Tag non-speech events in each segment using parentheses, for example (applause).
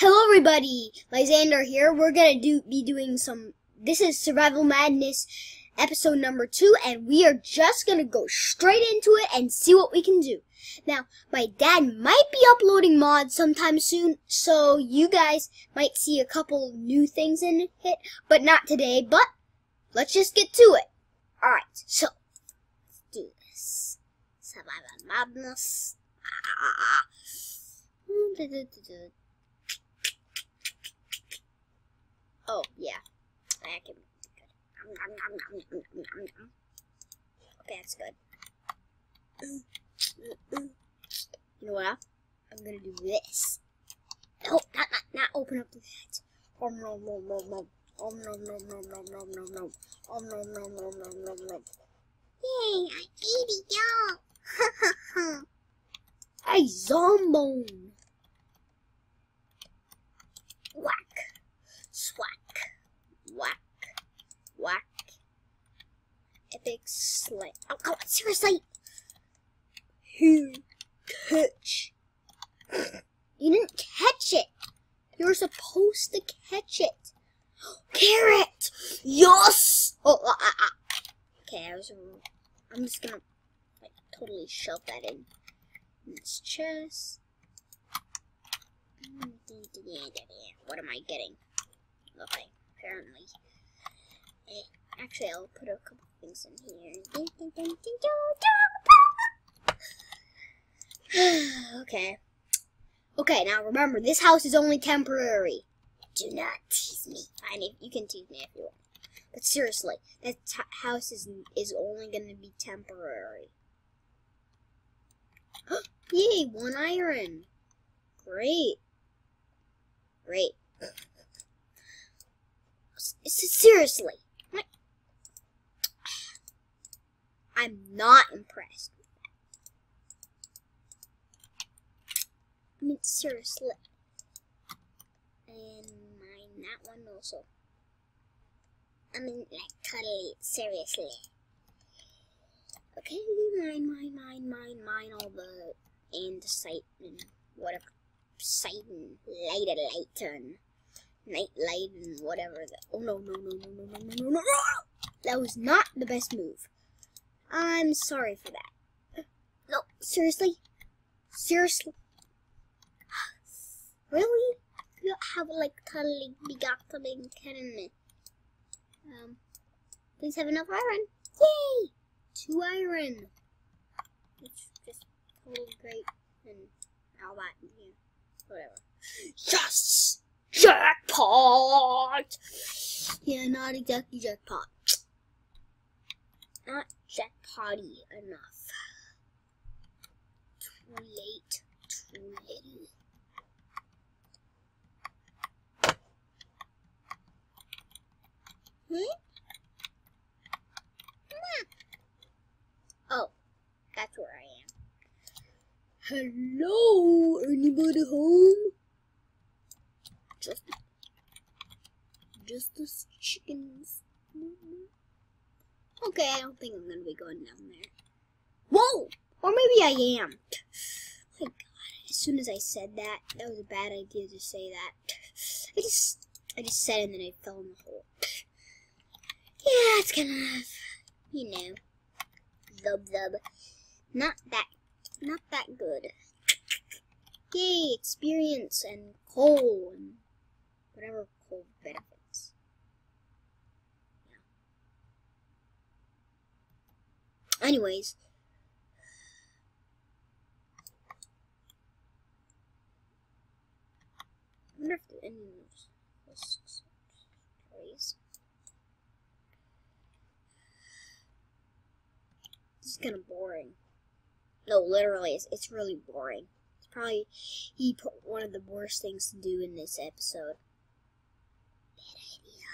Hello, everybody. Lyzander here. We're gonna do be doing some. This is Survival Madness, episode number two, and we are just gonna go straight into it and see what we can do. Now, my dad might be uploading mods sometime soon, so you guys might see a couple new things in it, but not today. But let's just get to it. All right, so let's do this. Survival Madness. Ah. Oh, yeah. Can be good. Okay, that's good. You know what? I'm gonna do this. No, not, not, not open up the nom. Om nom nom nom nom nom nom nom. Om nom nom nom nom nom nom. Yay, I baby dog. hey, zombone. Whack. Swack. Whack. Whack. Epic slay. Oh, on, seriously. Here. Catch. You didn't catch it. You were supposed to catch it. Carrot. Yes. Oh, ah, ah, ah. Okay, I was. I'm just gonna like totally shove that in, this chest. What am I getting? Okay, apparently. Actually, I'll put a couple things in here. (sighs) okay. Okay, now remember, this house is only temporary. Do not tease me. Fine, if you can tease me if you want. But seriously, that house is is only going to be temporary. (gasps) Yay, one iron. Great. Great. Seriously. I'm not impressed. I mean, seriously. That one also. I mean, like, totally, seriously. Okay, mine, mine, mine, mine, mine, all the and whatever. And light and light and night light and whatever. The, oh no, no, no, no, no, no, no, no, no, no! That was not the best move. I'm sorry for that. No, seriously? Seriously? (gasps) Really? Have like totally begotten kidding me. Um, please have enough iron. Yay! Two iron. It's just totally great and all that. Yeah, whatever. Yes! Jackpot! Yeah, not exactly jackpot. Not jackpotty enough. Too late. Too late. Hmm? Oh, that's where I am. Hello, anybody home? Just, just the chickens. Okay, I don't think I'm gonna be going down there. Whoa! Or maybe I am. (sighs) My God! As soon as I said that, that was a bad idea to say that. (sighs) I just, I just said it and then I fell in the hole. Yeah, it's kind of, you know, zub zub. Not that, not that good. Yay, experience and coal and whatever coal benefits. Yeah. Anyways. I wonder if any husks trees. This is kind of boring. No, literally, it's, it's really boring. It's probably he put one of the worst things to do in this episode. Bad idea.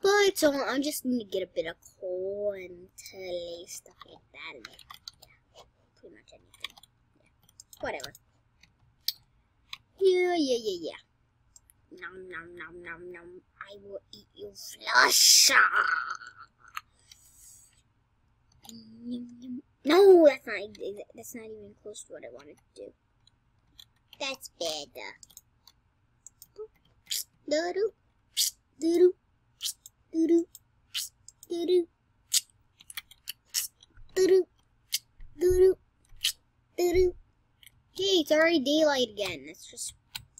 But so I'm just gonna get a bit of coal and tele stuff like that, and yeah, pretty much anything. Yeah, whatever. Yeah, yeah, yeah, yeah. Nom nom nom nom nom. I will eat you flesh. No, that's not. That's not even close to what I wanted to do. That's better. Doodoo, doodoo, doodoo, doodoo, doodoo, doodoo, doodoo. Hey, it's already daylight again. It's just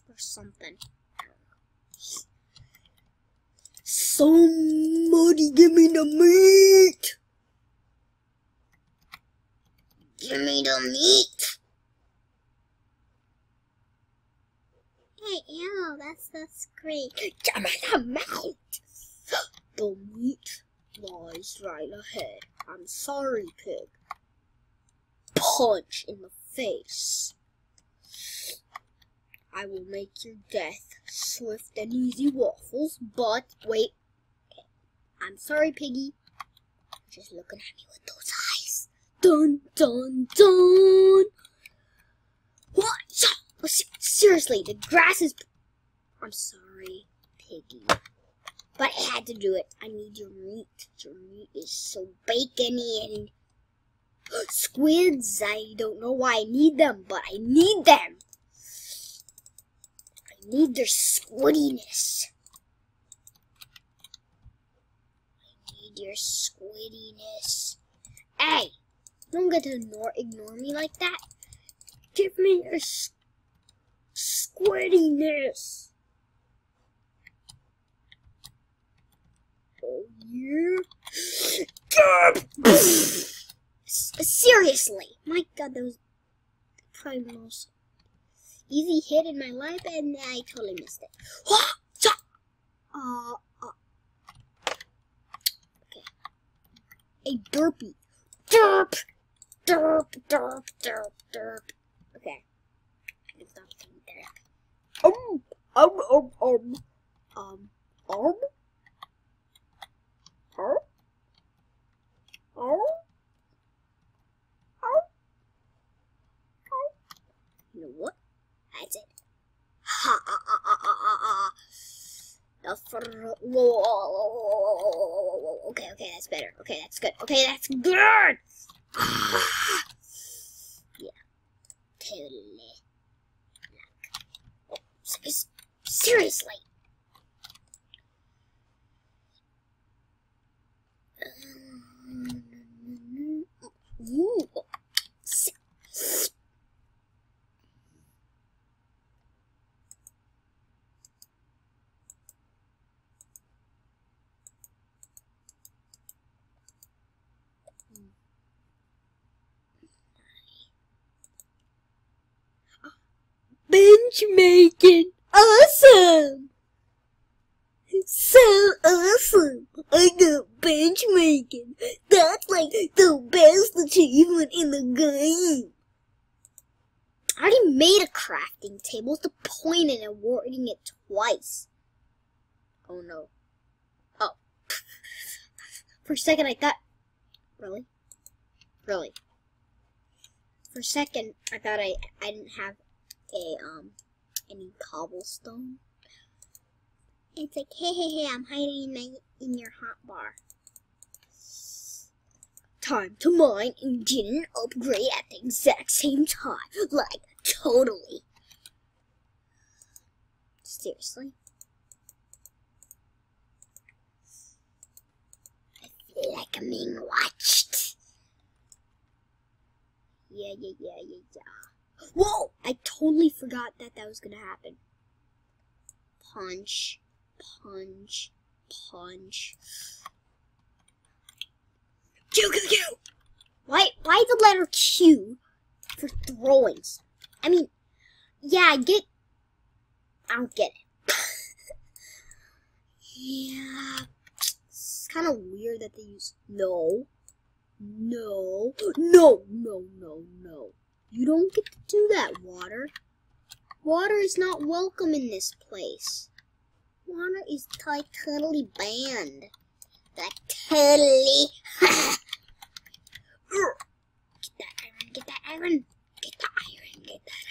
or something. Somebody give me the meat! Give me the meat! Hey, ew, that's, that's great. Give me the meat! The meat lies right ahead. I'm sorry, pig. Punch in the face. I will make your death swift and easy waffles, but wait. I'm sorry, Piggy. Just looking at me with those eyes. Dun dun dun. What? Oh, seriously, the grass is. I'm sorry, Piggy. But I had to do it. I need your meat. Your meat is so bacony and (gasps) squids. I don't know why I need them, but I need them I need their squidiness. I need your squidiness. Hey, don't get to ignore, ignore me like that. Give me your squidiness. Oh, yeah? Seriously. My god, that was probably the most easy hit in my life, and I totally missed it. (gasps) Uh, uh, okay. A derpy. Derp! Derp, derp, derp, derp. Okay. I can stop saying derp. Um, um, um, um. Um, um? Huh? Oh? Oh? Oh? You know what? That's it. Ha ha ha ha ha ha. The fr- whoa, Okay, okay, that's better. Okay, that's good. Okay, that's good. Yeah, totally. Oh, seriously. Um, ooh. Bench making. Awesome! So awesome! I got bench making. That's like the best achievement in the game. I already made a crafting table. What's the point in awarding it twice? Oh no. Oh. For a second I thought... Really? Really? For a second I thought I, I didn't have a um any cobblestone. It's like, hey, hey, hey, I'm hiding in my in your hot bar. Time to mine and didn't upgrade at the exact same time. Like, totally. Seriously? I feel like I'm being watched. Yeah, yeah, yeah, yeah, yeah. Whoa! I totally forgot that that was gonna happen. Punch, punch, punch. Q, Q, Q! Why, why the letter Q for throwings? I mean, yeah, I get, I don't get it. (laughs) yeah, it's kind of weird that they use no, no, no, no, no, no. You don't get to do that, water. Water is not welcome in this place. Water is like totally banned. Like totally. (laughs) get that iron, get that iron, get that iron, get that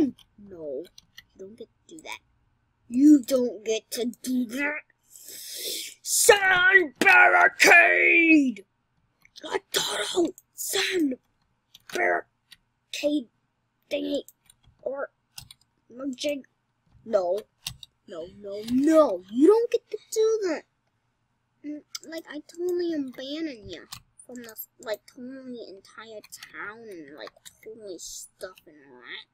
iron. No, you don't get to do that. You don't get to do that. Sand barricade! like total sand barricade thingy or jig. No, no, no, no. You don't get to do that. Mm, Like I totally abandoned you from the like totally entire town and like totally stuff and all that.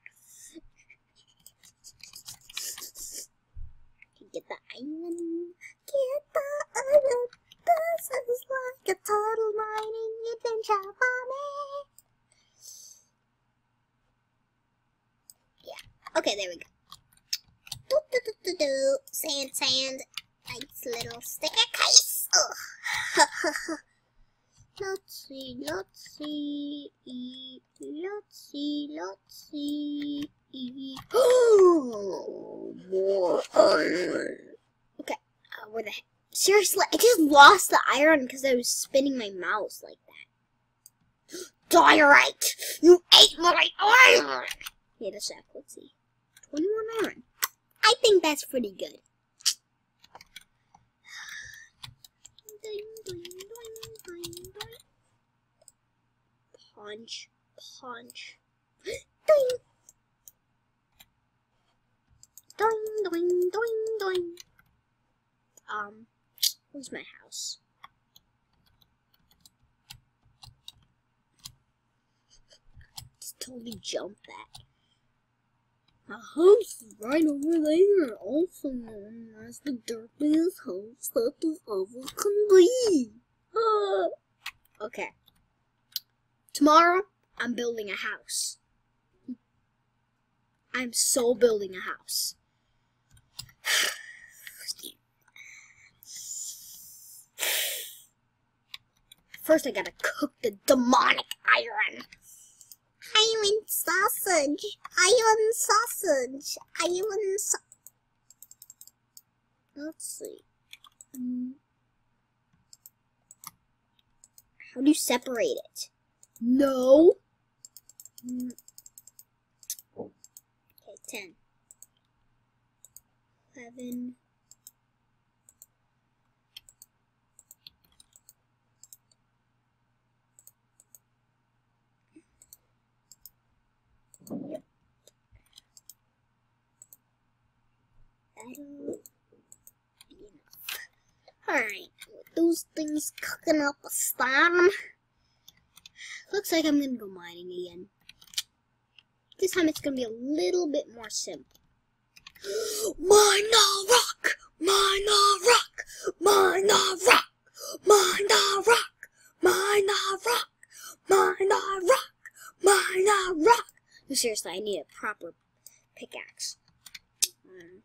Get the island. Get the island. This is like a total mining adventure for me. Yeah. Okay, there we go. Do do do do do. Sand, sand. Nice little sticker case. Ugh. let's see. Let's see. Let's see. Let's see. Oh, iron. Okay, uh, where the heck? Seriously, I just lost the iron because I was spinning my mouse like that. (gasps) Diorite! You ate my iron! Wait a sec, let's see. 21 iron. I think that's pretty good. Punch, punch. Ding! Doing, doing, doing, doing. Um, where's my house? Just totally jump that. My house right over there, also known as the dirtiest house that the ever can be. (gasps) Okay. Tomorrow, I'm building a house. I'm so building a house. (sighs) First, I gotta cook the demonic iron. Iron sausage. Iron sausage. Iron sa- Let's see. Mm. How do you separate it? No. Mm. Okay, ten. Eleven. That'll. Alright, with those things cooking up a storm. Looks like I'm gonna go mining again. This time it's gonna be a little bit more simple. Mine the rock! Mine the rock! Mine the rock! Mine the rock! Mine the rock! Mine the rock! Mine the rock! No, seriously, I need a proper pickaxe. Um,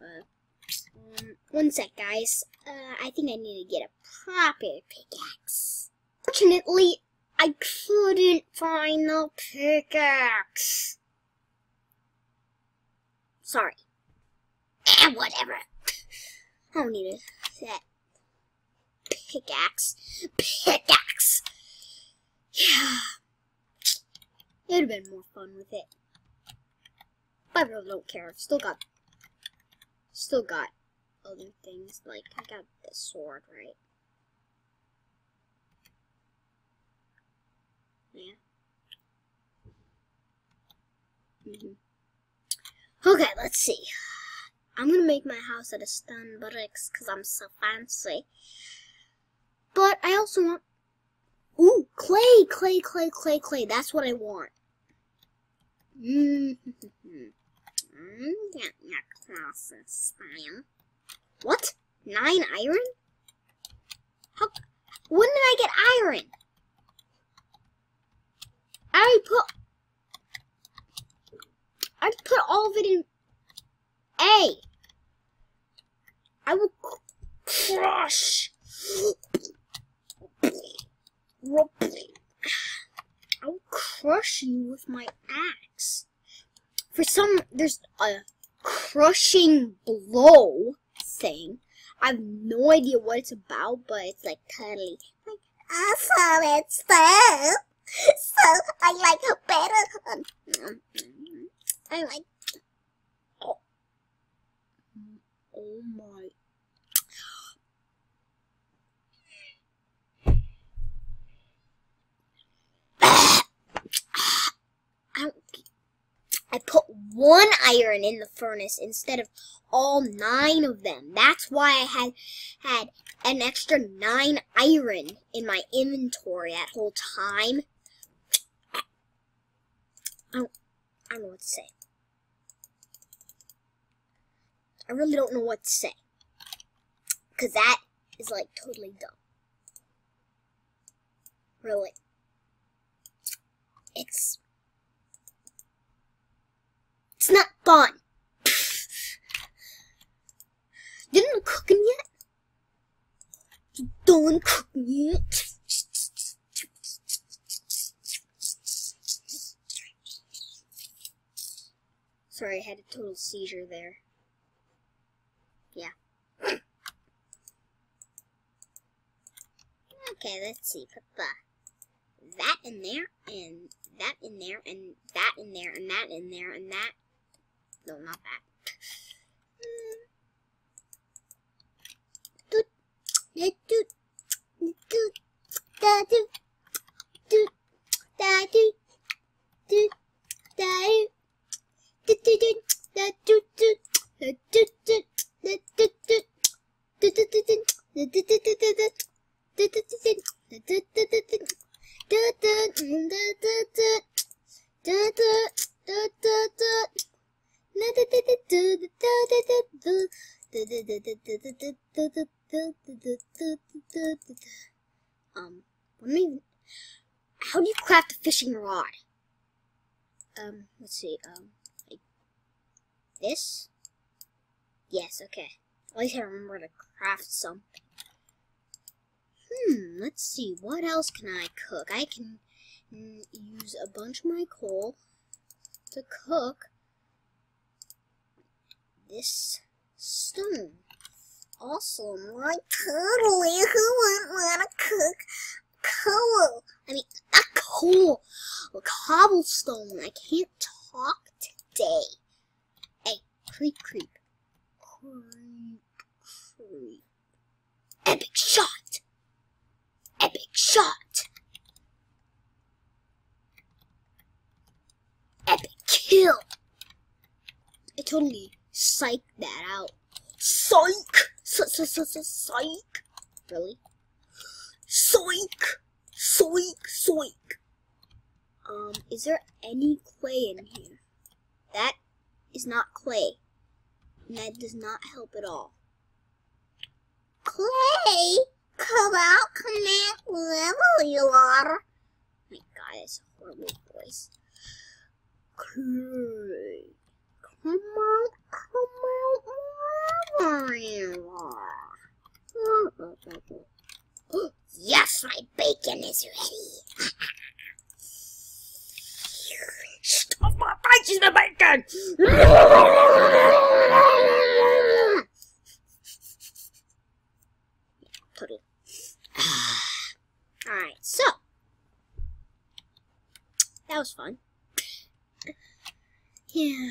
uh, one sec, guys. Uh, I think I need to get a proper pickaxe. Fortunately, I couldn't find the pickaxe. Sorry. Eh, whatever. I don't need a that pickaxe. Pickaxe. (sighs) Yeah. It would have been more fun with it. But I really don't care. I've still got still got other things. Like I got the sword, right? Yeah. Mhm. Okay, let's see. I'm gonna make my house out of stone bricks because I'm so fancy. But I also want. Ooh, clay, clay, clay, clay, clay. That's what I want. (laughs) What? Nine iron? How? When did I get iron? I put. I put all of it in A. I will crush. I will crush you with my axe. For some, there's a crushing blow thing. I have no idea what it's about, but it's like totally like awesome. It's fun. So I like it better. Um, I like. Oh, oh my. One iron in the furnace instead of all nine of them. That's why I had had an extra nine iron in my inventory that whole time. I don't, I don't know what to say. I really don't know what to say. Because that is like totally dumb. Really. It's it's not fun. Didn't cooking yet? You done cooking yet? Sorry, I had a total seizure there. Yeah. Okay, let's see. Put the that in there, and that in there, and that in there, and that in there, and that. No, not that. Um, let me. How do you craft a fishing rod? Um, let's see. Um, like this. Yes. Okay. At least I remember to craft something. Hmm. Let's see. What else can I cook? I can mm, use a bunch of my coal to cook this stone. Awesome. Like, totally. Who wouldn't want to cook coal? I mean, not coal. a cobblestone. I can't talk today. Hey, creep, creep. Creep, creep. Epic shot! Epic shot! Epic kill! I totally psyched that out. Psych! Psych! Psych Really? Psych! Psych! Psych! Um, is there any clay in here? That is not clay. And that does not help at all. Clay? Come out, come out, wherever you are. My god, that's a horrible voice. Clay. Come out, are. yes, my bacon is ready. Stuff my face in the bacon! Totally. Ah. Alright, so. That was fun. Yeah.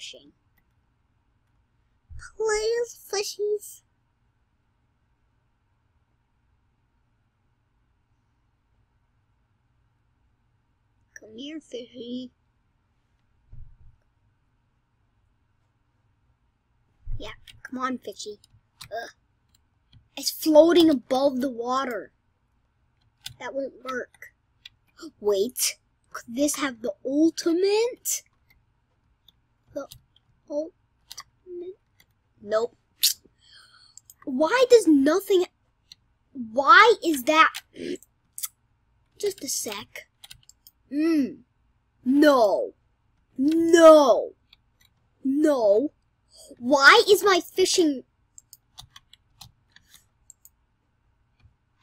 Fishing. Please, fishies. Come here, fishy. Yeah, come on, fishy. Ugh. It's floating above the water. That won't work. (gasps) Wait, could this have the ultimate? The ultimate? Nope. Why does nothing... Why is that... Just a sec. Mmm. No. No. No. Why is my fishing...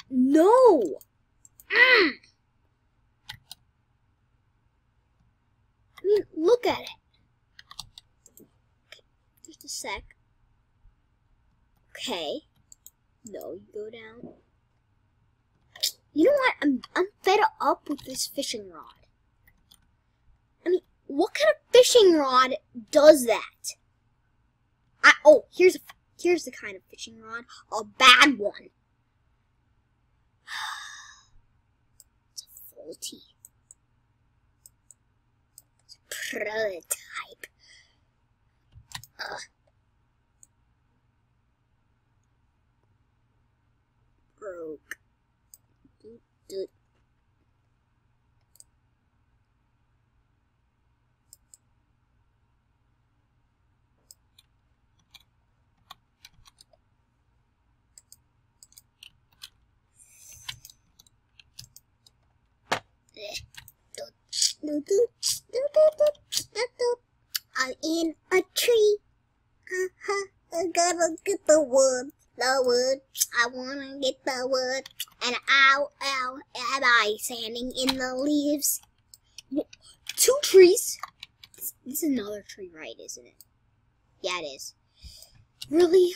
No. Mm. mean, look at it. A sec. Okay. No, you go down. You know what? I'm I'm fed up with this fishing rod. I mean, what kind of fishing rod does that? I oh, here's a here's the kind of fishing rod, a bad one. (sighs) It's a faulty. It's a prototype. Ugh. Broke. Doot, doot. I'm in a tree. Uh-huh. I gotta get the wood. The wood. I wanna get the wood. And ow, ow, am I standing in the leaves? Two trees? This, is another tree, right, isn't it? Yeah, it is. Really?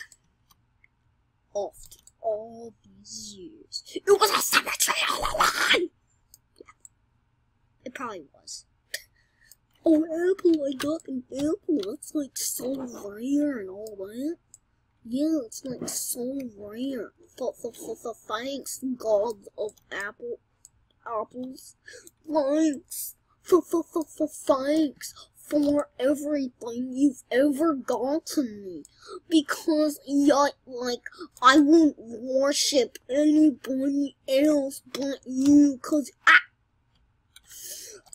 After all these years, it was a cemetery all along! Yeah, It probably was. Oh, apple, I got an apple. That's like so rare and all that. Yeah, it's like so rare. For, for, for thanks, God of apple, apples. Thanks. Thanks for everything you've ever gotten me. Because, yeah, like, I won't worship anybody else but you, cause I,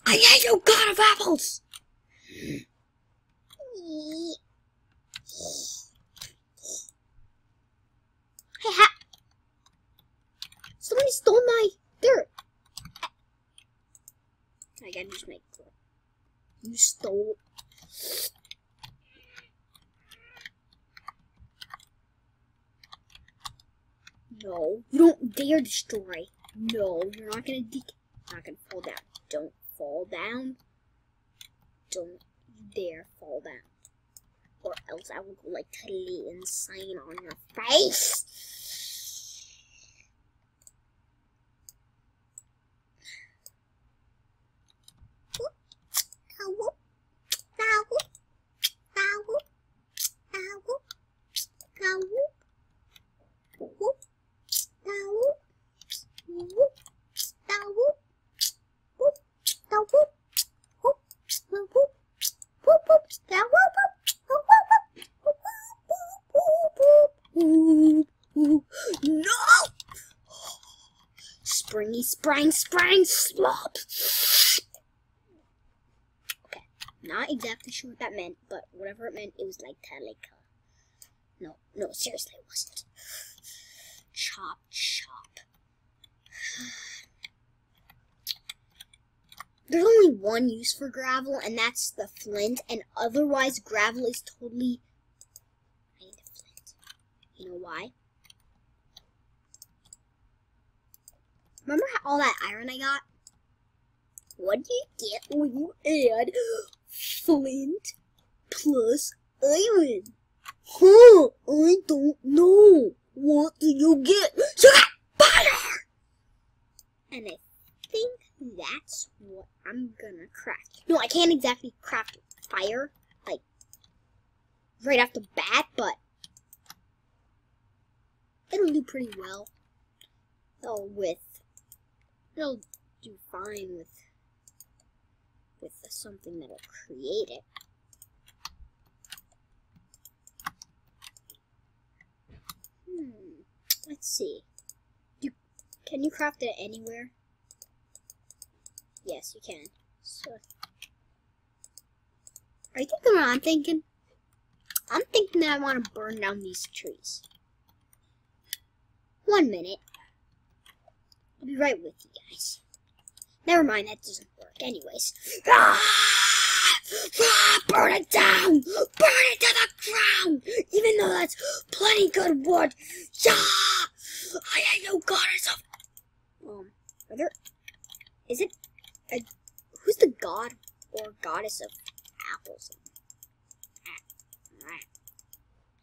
I hate you, God of apples! Hey, ha! Somebody stole my dirt. I gotta make clear. You stole. No, you don't dare destroy. No, you're not gonna de- not gonna fall down. Don't fall down. Don't dare fall down. Or else I will go like totally insane on your face. Not sure what that meant, but whatever it meant, it was like Talika. Uh, no, no, seriously, it wasn't. Chop, chop. There's only one use for gravel, and that's the flint, and otherwise gravel is totally... I need flint. You know why? Remember how, all that iron I got? What do you get when you add flint plus iron? Huh, I don't know. What do you get? You got fire! And I think that's what I'm gonna craft. No, I can't exactly craft fire, like, right off the bat, but it'll do pretty well. Oh, with, it'll do fine with, with something that'll create it. Hmm, let's see. You, can you craft it anywhere? Yes, you can. So, are you thinking what I'm thinking? I'm thinking that I want to burn down these trees. One minute. I'll be right with you guys. Never mind, that doesn't anyways. Ah! Ah! Burn it down! Burn it to the ground! Even though that's plenty good wood. Yeah! I ain't no goddess of... Um, are there... Is it... A, who's the god or goddess of apples.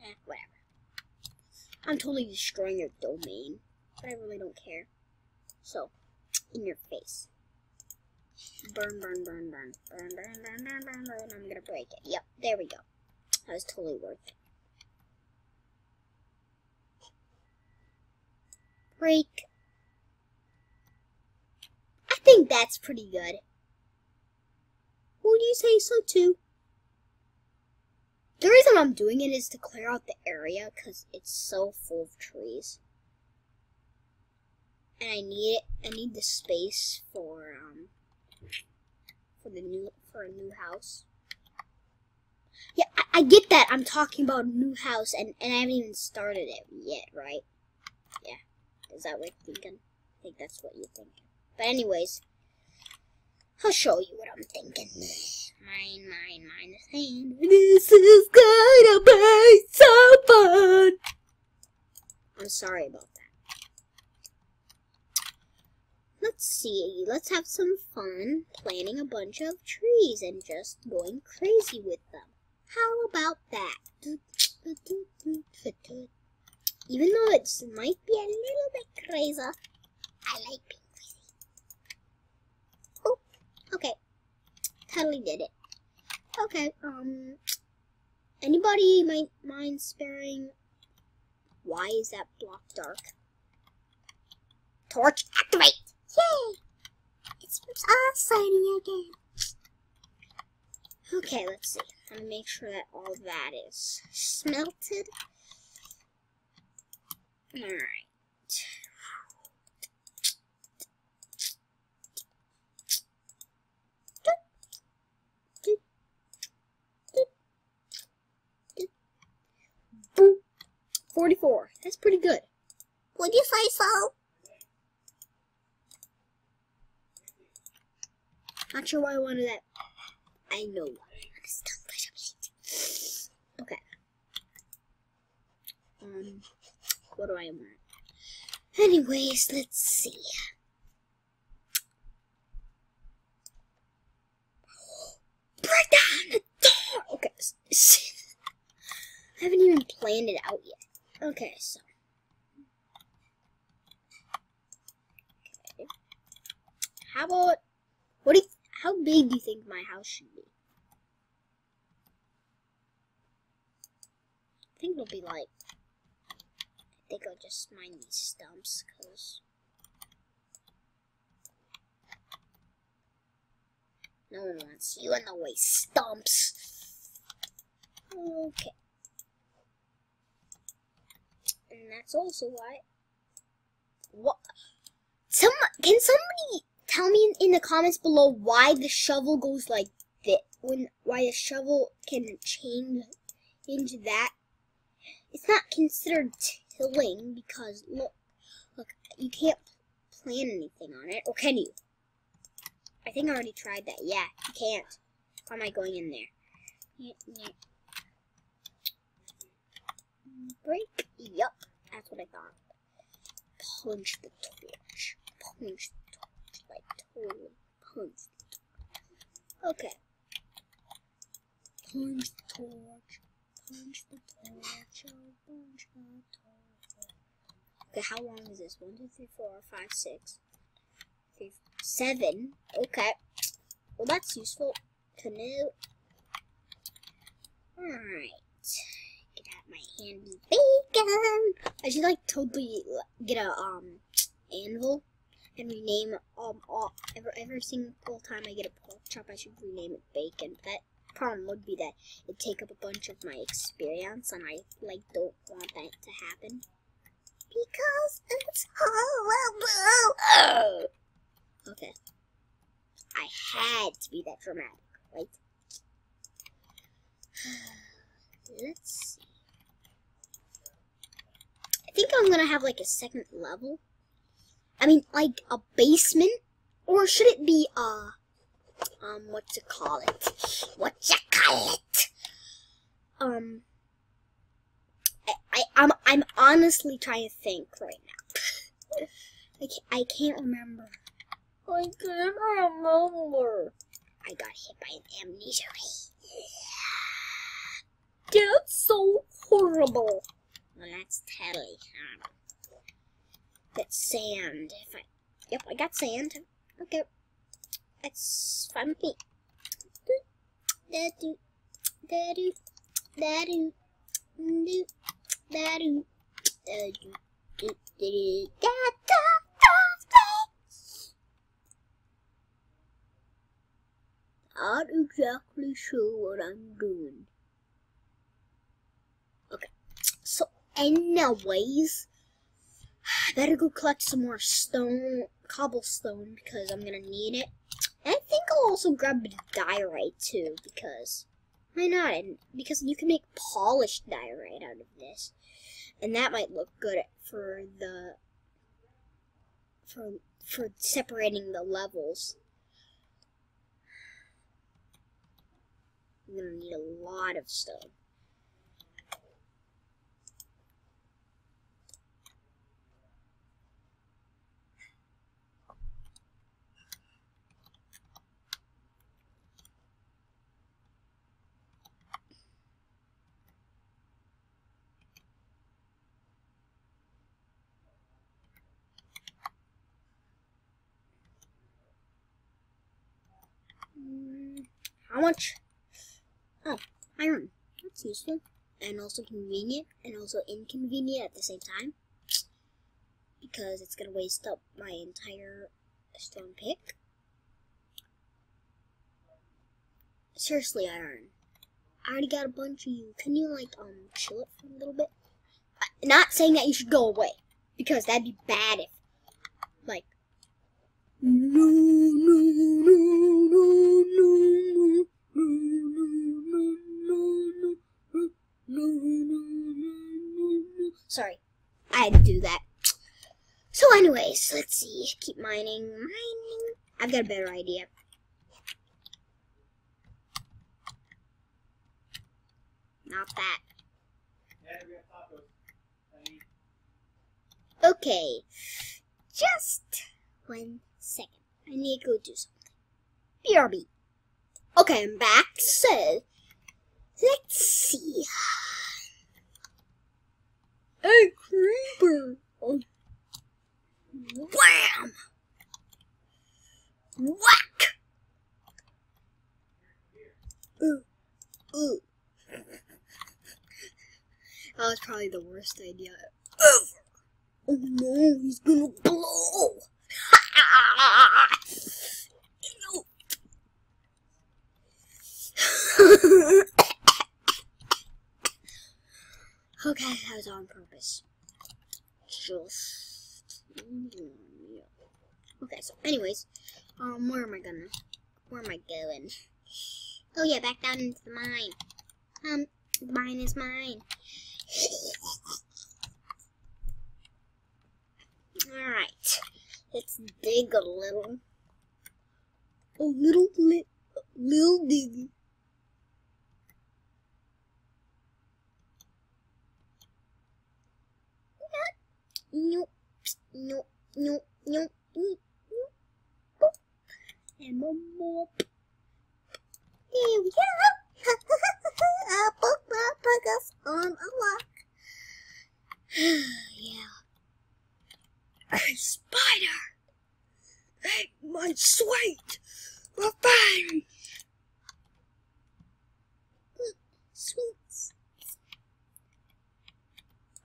Eh, whatever. I'm totally destroying your domain, but I really don't care. So, in your face. Burn, burn, burn, burn. Burn, burn, burn, burn, burn, burn. I'm gonna break it. Yep, there we go. That was totally worth it. Break. I think that's pretty good. Would you say so too? The reason I'm doing it is to clear out the area because it's so full of trees. And I need it, I need the space for for the new for a new house. Yeah, I, I get that. I'm talking about a new house, and and I haven't even started it yet, right? Yeah, is that what you're thinking? I think that's what you're thinking. But anyways, I'll show you what I'm thinking. Mine, mine, mine hand. This is gonna be so fun. I'm sorry about that. Let's see. Let's have some fun planting a bunch of trees and just going crazy with them. How about that? Even though it might be a little bit crazy, I like being crazy. Oh, Okay. Totally did it. Okay, um, anybody might mind sparing? Why is that block dark? Torch activate! Yay! It's all shiny again. Okay, let's see. I'm gonna make sure that all that is smelted. Alright. 44. That's pretty good. Would you say so? Not sure why I wanted that. I know. Okay. Um, what do I want? Anyways, let's see. (gasps) Break down the door! Okay. (laughs) I haven't even planned it out yet. Okay, so. Okay. How about, what do you, how big do you think my house should be? I think it'll be like, I think I'll just mine these stumps, because no one wants you in the way, stumps. Okay and that's also why. What? Some can somebody tell me in, the comments below why the shovel goes like this? When why a shovel can change into that? It's not considered tilling because look, look, you can't plant anything on it, or can you? I think I already tried that. Yeah, you can't. How am I going in there? Break. Yup. That's what I thought. Punch the torch. Punch the torch. Like, totally punch. Okay. Punch the torch. Punch the torch. Oh, punch the torch. Okay, how long is this? One, two, three, four, five, six, three, seven. Okay. Well, that's useful know. Alright my handy bacon. I should like totally get a um anvil and rename um all every every single time I get a pork chop I should rename it bacon. But that problem would be that it'd take up a bunch of my experience and I like don't want that to happen. Because it's horrible. (sighs) Okay. I had to be that dramatic, right? Let's see. I think I'm gonna have like a second level. I mean, like a basement, or should it be a, um, what to call it? What you call it? Um, I, I I'm I'm honestly trying to think right now. I can't, I can't remember. I can't remember. I got hit by an amnesia. That's so horrible. Well, that's totally horrible. That's sand. If I, yep, I got sand. Okay, that's fine with me. Da do, da do, da do, do, do, da da. Not exactly sure what I'm doing. Okay, so anyways, better go collect some more stone, cobblestone, because I'm gonna need it. And I think I'll also grab diorite too, because why not? And because you can make polished diorite out of this, and that might look good for the for for separating the levels. I'm gonna need a lot of stone. Mm, How much? Oh, iron. That's useful. And also convenient, and also inconvenient at the same time. Because it's gonna waste up my entire stone pick. Seriously, iron. I already got a bunch of you. Can you, like, um, chill it for a little bit? Uh, Not saying that you should go away. Because that'd be bad if, like, no, no, no, no, no, no, no, no, no. no, no. Sorry, I had to do that. So, anyways, let's see. Keep mining, mining. I've got a better idea. Not that. Okay, just one second. I need to go do something. BRB. Okay, I'm back. So, let's see. A creeper. Oh. Wham! Whack! Ooh. Ooh. That was probably the worst idea ever. Oh no, he's gonna blow! (laughs) (laughs) okay, that was on purpose. Just okay. So, anyways, um, where am I gonna? Where am I going? Oh yeah, back down into the mine. Um, mine is mine. All right, let's dig a little. A little, li- little dig. Nope, nope, nope, nope, nope, nope. We go. (laughs) My on a (sighs) yeah. Spider. Ate my sweet revenge. Sweets.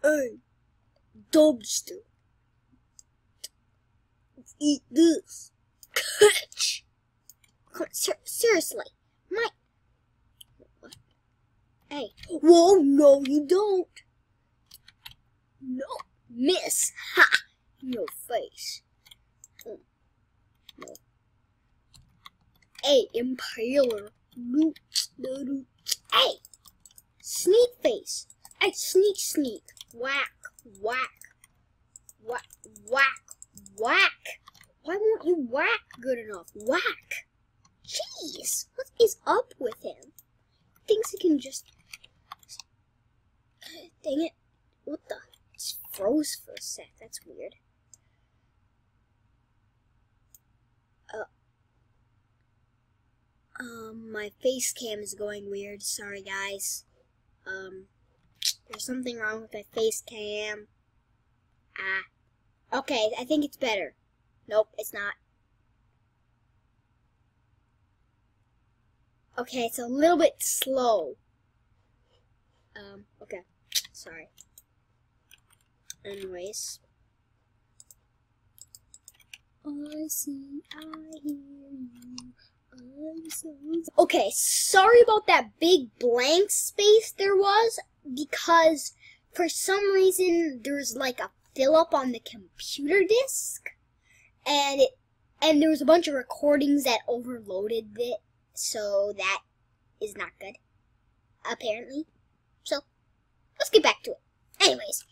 Hey, dumpster. Eat this. Catch. Come on, ser- seriously, my. What? Hey. Whoa, no, you don't. No, miss. Ha! In your face. No. Hey, impaler. Hey, sneak face. Hey, sneak, sneak. Whack, whack, whack, whack, whack. Why won't you whack good enough? Whack. Jeez, what is up with him? Thinks he can just. (sighs) Dang it! What the? It's froze for a sec. That's weird. Uh. Um, my face cam is going weird. Sorry, guys. Um, there's something wrong with my face cam. Ah. Okay, I think it's better. Nope, it's not. Okay, it's a little bit slow. Um, okay. Sorry. Anyways. I see, I hear you. I'm so okay, sorry about that big blank space there was because for some reason there's like a fill up on the computer disk and it and there was a bunch of recordings that overloaded it so that is not good apparently. So let's get back to it. Anyways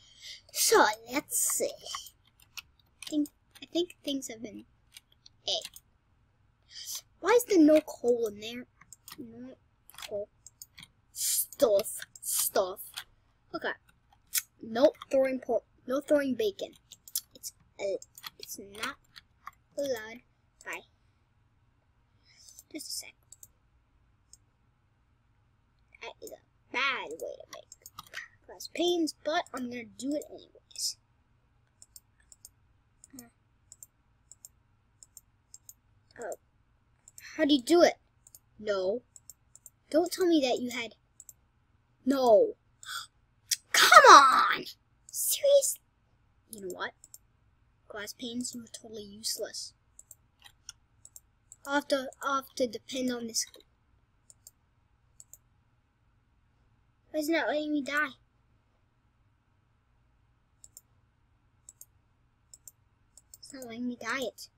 so let's see. I think I think things have been a. Why is there no coal in there? No coal. Stuff. Stuff. Okay. No throwing pork no throwing bacon it's uh, it's not allowed by just a sec that is a bad way to make glass panes, but I'm gonna do it anyways. Oh. How do you do it? No. Don't tell me that you had... No. (gasps) Come on! Serious? You know what? Glass panes, are totally useless. I'll have to, I'll have to depend on this Why is not letting me die? It's not letting me die it.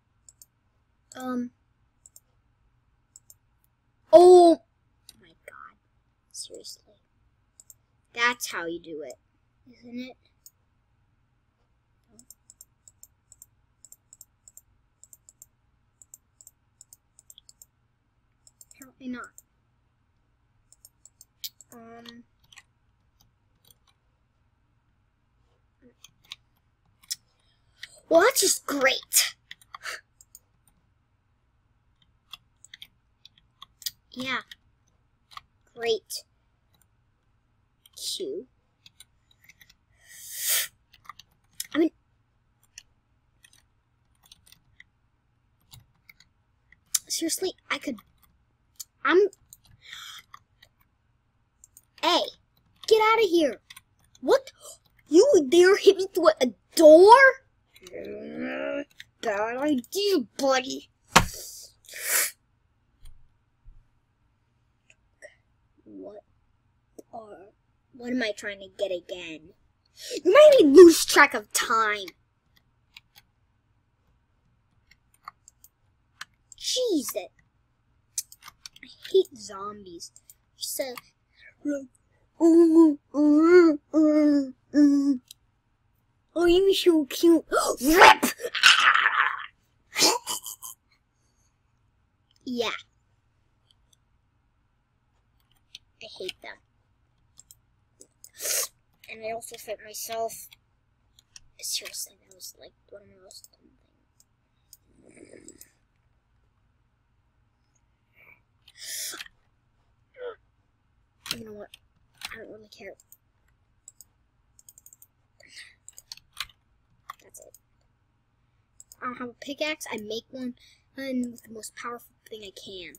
Um. Oh my god. Seriously. That's how you do it, isn't it? Apparently not. Um. Well, that's just great. yeah. Great. Q. I mean, seriously, I could, I'm, hey, get out of here. What? You dare hit me through a door? Bad idea, buddy. What are, what am I trying to get again? You made me lose track of time. I hate zombies. So, oh, you're so cute. Rip! yeah. I hate them. And I also fit myself. Seriously, that was like one of the most dumb things. You know what? I don't really care. That's it. I don't have a pickaxe, I make one and with the most powerful thing I can.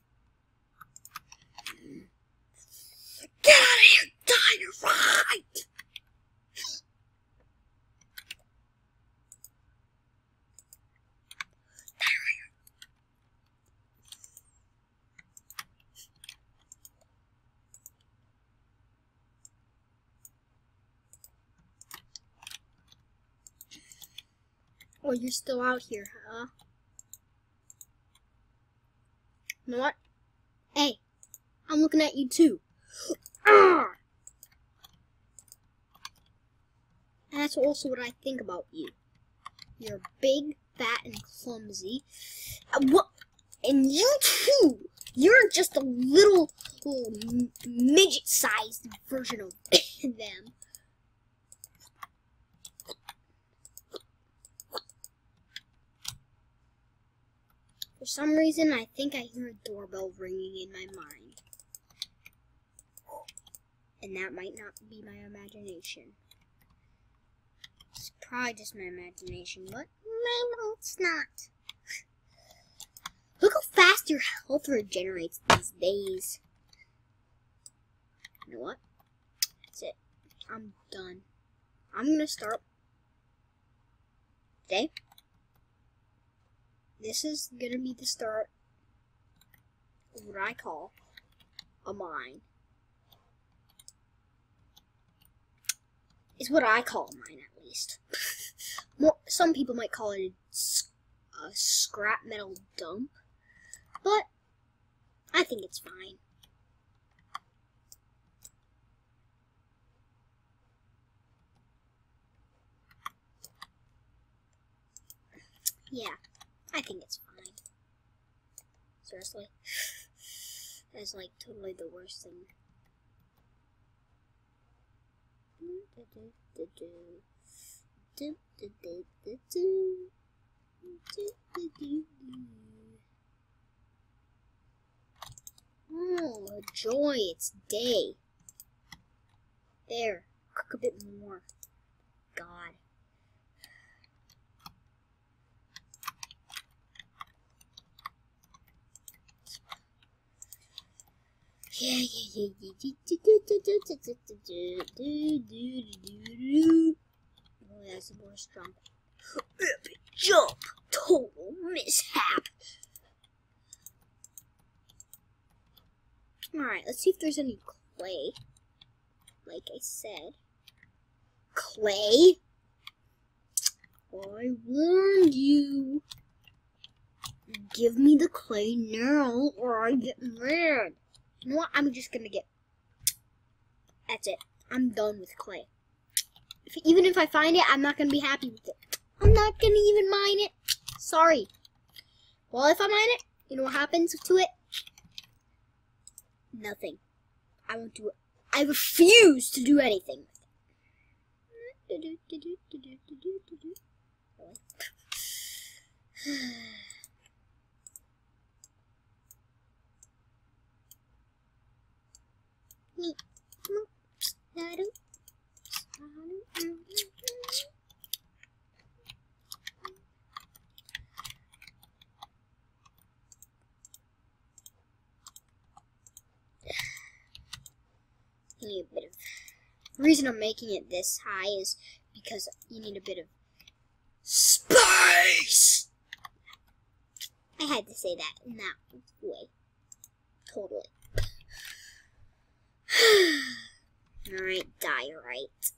Get out of here, dynamite! Oh, you're still out here, huh? You know what? Hey, I'm looking at you too. And that's also what I think about you. You're big, fat, and clumsy. And uh, what? And you too. You're just a little, little midget-sized version of (laughs) them. Some reason, I think I hear a doorbell ringing in my mind. And that might not be my imagination. It's probably just my imagination, but maybe it's not. Look how fast your health regenerates these days. You know what? That's it. I'm done. I'm gonna start. Okay? This is gonna be the start of what I call a mine. Is what I call a mine, at least. (laughs) More, some people might call it a, a scrap metal dump, but I think it's fine. Yeah, I think it's fine. Seriously. That's like totally the worst thing. Oh, joy, it's day. There, cook a bit more. God. Oh, that's the worst jump. Epic jump! Total mishap! Alright, let's see if there's any clay. Like I said. Clay? I warned you. Give me the clay now, or I get mad. You know what? I'm just gonna get. That's it. I'm done with clay. If, even if I find it, I'm not gonna be happy with it. I'm not gonna even mine it. Sorry. Well, if I mine it, you know what happens to it? Nothing. I won't do it. I refuse to do anything with it. (sighs) (sighs) (sighs) need a bit of. The reason I'm making it this high is because you need a bit of space. I had to say that in that way. Totally. Alright, diorite.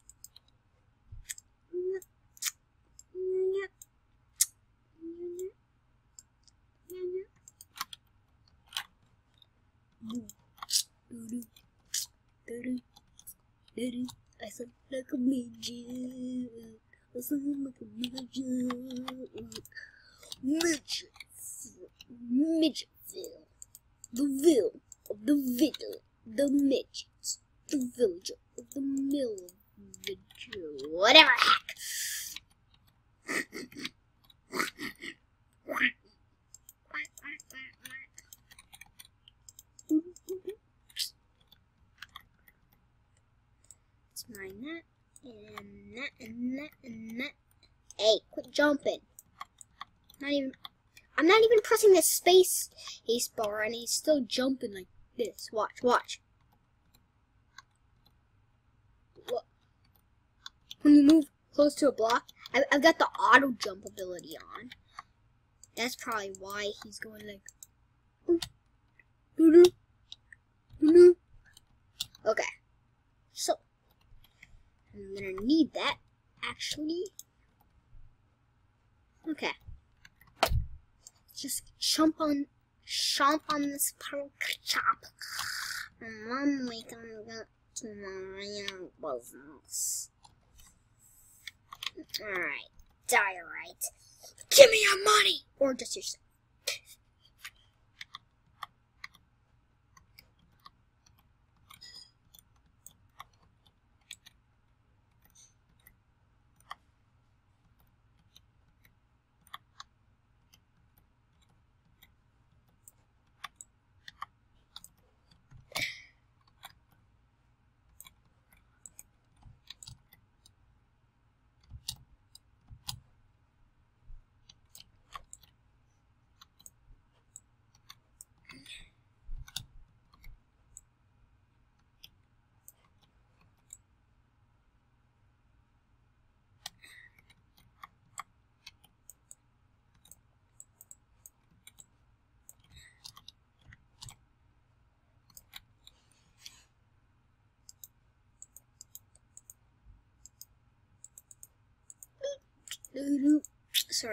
I sound like a midget. I sound like a midget. Midgets. Midgetville. The ville of the villain the midgets, the village, the mill vigil, whatever heck. Let's mine that, and that, and that, and that. Hey, quit jumping. Not even, I'm not even pressing the space ace bar, and he's still jumping like this. Watch, watch. What? When you move close to a block, I, I've got the auto jump ability on. That's probably why he's going like. Okay. So, I'm gonna need that, actually. Okay. Just jump on chomp on this pork chop. And we can get to the real business. Alright, diorite. Give me your money! Or just yourself.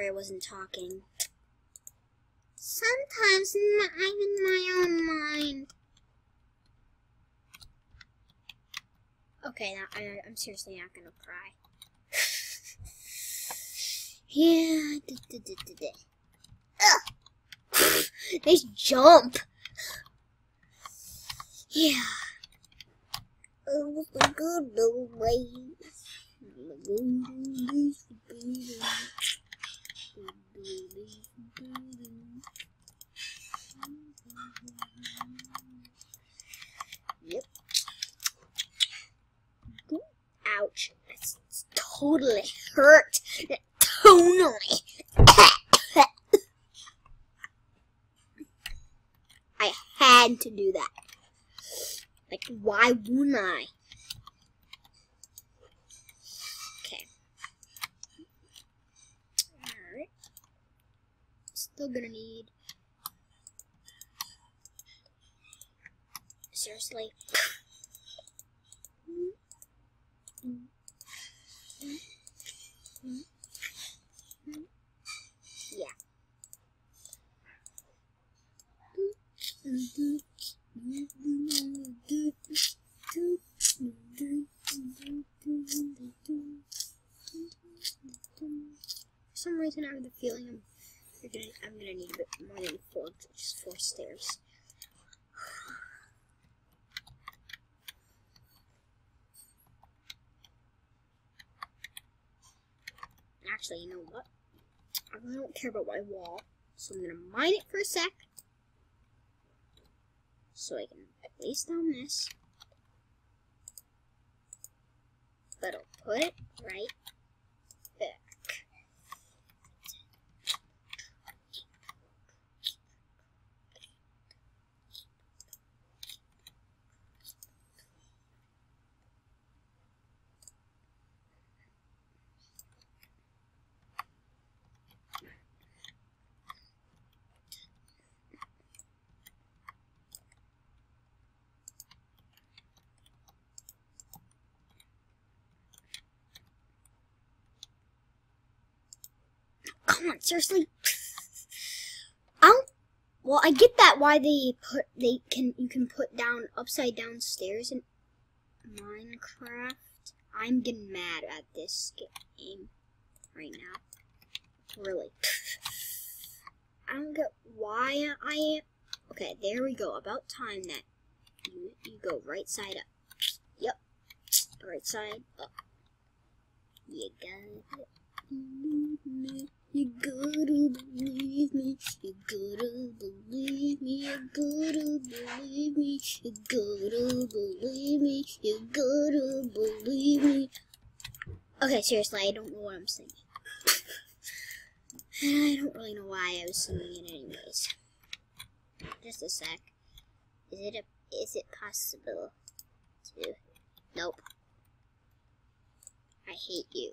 I wasn't talking. Sometimes I'm in my own mind. Okay, now I, I'm seriously not gonna cry. (laughs) yeah. da, da, nice jump. Yeah. Oh, it was the good old ways. Yep. Ouch. That's totally hurt. Totally. (coughs) I had to do that. Like, why wouldn't I? Okay. Alright. Still gonna need. Seriously. Yeah. For some reason, I have the feeling I'm, you're gonna, I'm gonna need a bit more than four, just four stairs. Actually, you know what? I really about my wall, so I'm gonna mine it for a sec. So I can place down this. But I'll put it right back. On, seriously. (laughs) I don't. Well, I get that why they put they can you can put down upside down stairs in Minecraft. I'm getting mad at this game right now. Really. (laughs) I don't get why I am. Okay, there we go. About time that you you go right side up. Yep, right side up. You got it. You gotta believe me. You gotta believe me. You gotta believe me. You gotta believe me. You gotta believe me. Okay, seriously, I don't know what I'm singing. And I don't really know why I was singing it anyways. Just a sec. Is it a is it possible to Nope. I hate you.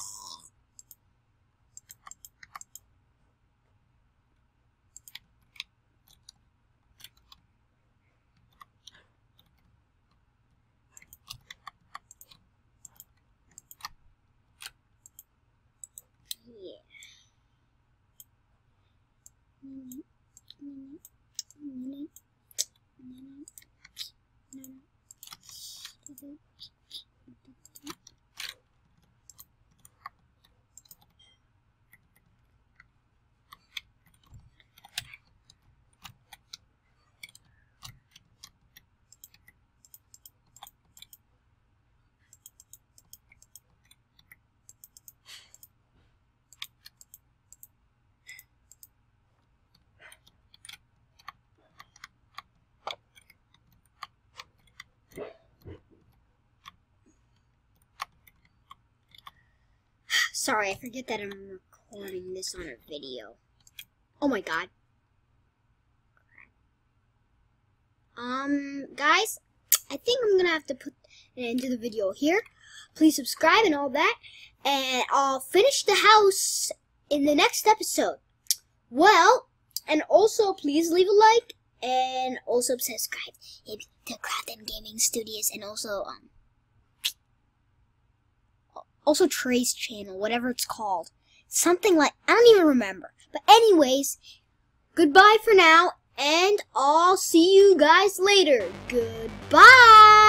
Sorry, I forget that I'm recording this on a video. Oh my god. Um, guys, I think I'm gonna have to put an end to the video here. Please subscribe and all that, and I'll finish the house in the next episode. Well, and also please leave a like and also subscribe to Craft and Gaming Studios and also um Also Trey's channel, whatever it's called. Something like, I don't even remember. But anyways, goodbye for now, and I'll see you guys later. Goodbye!